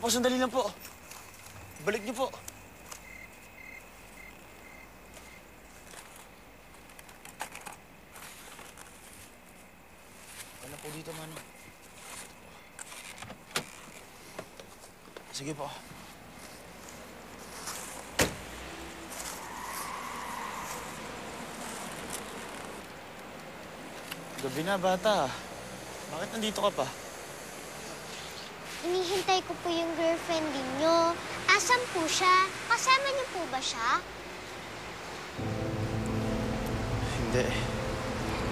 Yan po, sandali lang po. Balik niyo po. Wala po dito, Manong. Sige po. Gabi na, bata. Bakit nandito ka pa? Inihintay ko po yung girlfriend ninyo. Asan po siya? Kasama niyo po ba siya? Hindi.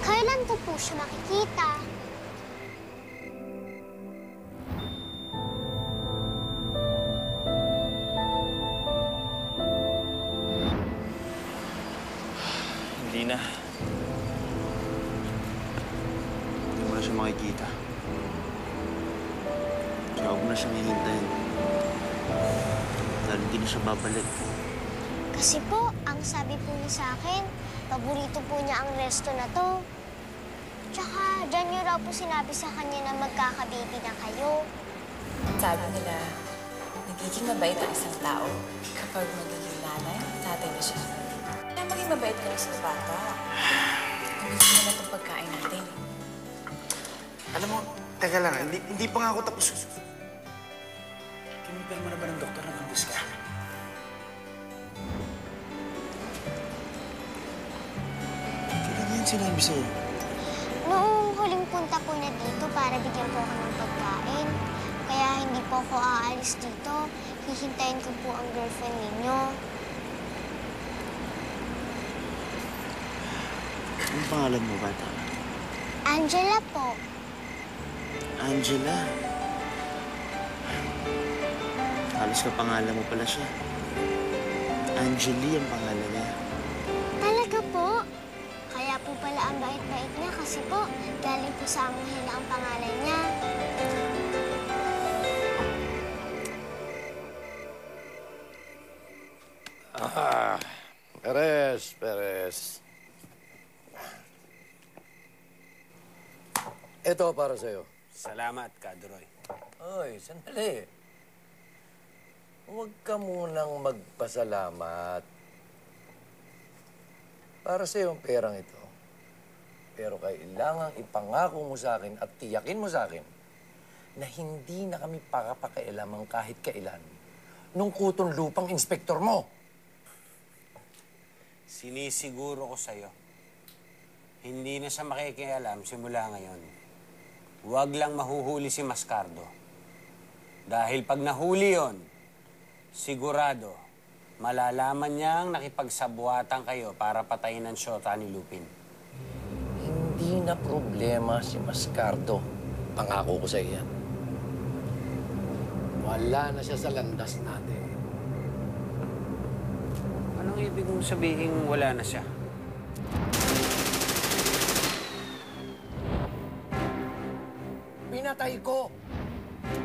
Kailan ko po siya makikita? Hindi na. Hindi mo na siya makikita. Siyang hihintayin. Dahil hindi na siya babalik. Kasi po, ang sabi po niya sa akin, paborito po niya ang resto na to. Tsaka, dyan niyo raw po sinabi sa kanya na magkakababy na kayo. Sabi nila, nagiging mabait ang isang tao kapag magiging nanay, tatay na siya. Kaya maging mabait ka rin sa bata. Gusto mo na itong pagkain natin. Alam mo, teka lang, hindi, hindi pa nga ako tapos. Kinumpirma na ba ng doktor na buntis ka? Kailan yan sinabi sa'yo? Noong huling punta po na dito para bigyan po ako ng pagkain. Kaya hindi po ako aalis dito. Hihintayin ko po ang girlfriend ninyo. Anong pangalan mo, bata? Angela po. Angela. Halos ka pangalan mo pala siya. Angeli ang pangalan niya. Talaga po? Kaya po pala ang bait-bait niya kasi po, galing po sa Anghel ang pangalan niya. Perez, Perez. Ito para sa'yo. Salamat, Kadroy. Ay, sandali. Huwag ka munang magpasalamat. Para sa'yo ang perang ito. Pero kailangang ipangako mo sa akin at tiyakin mo sa akin na hindi na kami pakapakialaman kahit kailan nung kutong lupang inspektor mo. Sinisiguro ko sa'yo, hindi na siya makikialam simula ngayon. Huwag lang mahuhuli si Mascardo. Dahil pag nahuli yon, sigurado, malalaman niyang nakipagsabuatan kayo para patayin ang syota ni Lupin. Hindi na problema si Mascardo. Pangako ko sa iyan. Wala na siya sa landas natin. Anong ibig mong sabihin wala na siya? Pinatay ko!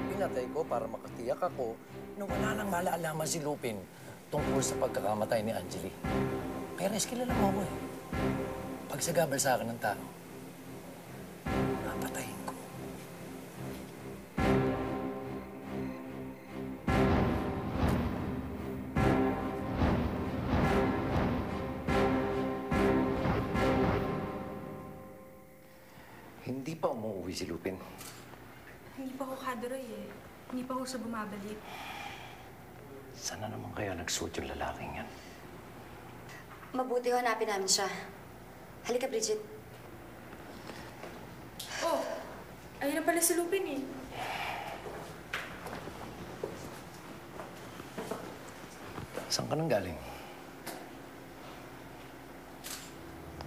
Pinatay ko para makatiyak ako na wala nang malalaman si Lupin tungkol sa pagkakamatay ni Angeli. Perez, kilala mo ako eh. Pag sagabal sa akin ng tao, napatayin ko. Hindi pa umuwi si Lupin. Hindi pa ako kadroy eh. Hindi pa ako sa bumabalik. Sana naman kaya nagsuot yung lalaking yan? Mabuti hanapin namin siya. Halika, Bridget. Oh, ayun na pala si Lupin eh. Saan ka nang galing?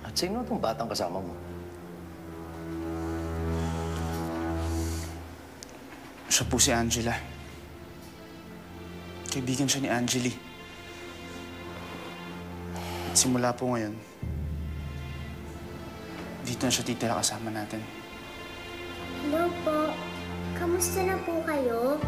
At sino itong batang kasama mo? Siya po si Angela. Kaibigan siya ni Angeli. At simula po ngayon, dito na siya titira kasama natin. Hello po. Kamusta na po kayo?